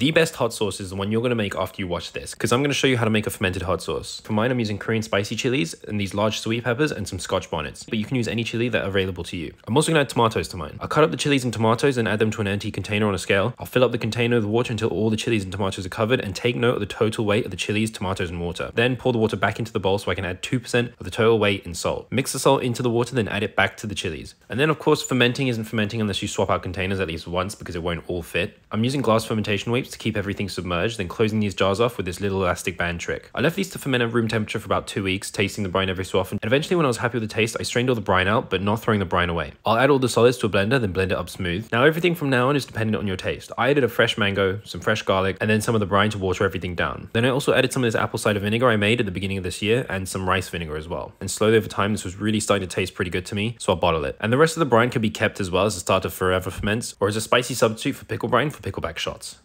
The best hot sauce is the one you're going to make after you watch this, because I'm going to show you how to make a fermented hot sauce. For mine, I'm using Korean spicy chilies and these large sweet peppers and some scotch bonnets, but you can use any chili that are available to you. I'm also going to add tomatoes to mine. I'll cut up the chilies and tomatoes and add them to an empty container on a scale. I'll fill up the container with water until all the chilies and tomatoes are covered and take note of the total weight of the chilies, tomatoes, and water. Then pour the water back into the bowl so I can add 2% of the total weight in salt. Mix the salt into the water, then add it back to the chilies. And then of course, fermenting isn't fermenting unless you swap out containers at least once because it won't all fit. I'm using glass fermentation wipes to keep everything submerged, then closing these jars off with this little elastic band trick. I left these to ferment at room temperature for about two weeks, tasting the brine every so often, and eventually when I was happy with the taste, I strained all the brine out, but not throwing the brine away. I'll add all the solids to a blender, then blend it up smooth. Now everything from now on is dependent on your taste. I added a fresh mango, some fresh garlic, and then some of the brine to water everything down. Then I also added some of this apple cider vinegar I made at the beginning of this year, and some rice vinegar as well. And slowly over time, this was really starting to taste pretty good to me, so I'll bottle it. And the rest of the brine can be kept as well as a starter forever ferments, or as a spicy substitute for pickle brine for pickleback shots.